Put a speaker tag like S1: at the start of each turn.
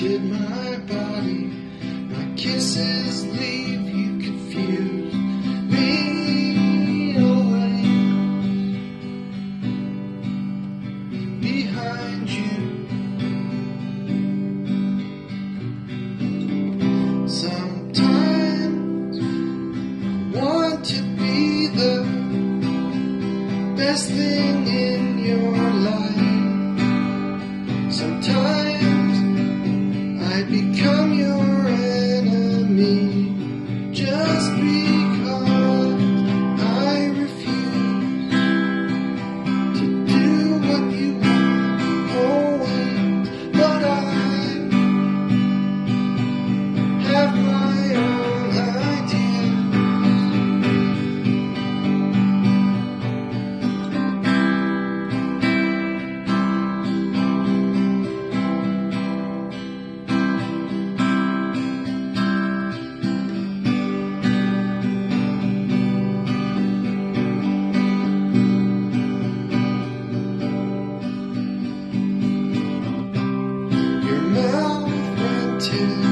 S1: rented my body. My kisses leave you confused. Me away behind you. Sometimes I want to be the best thing in your life. Sometimes to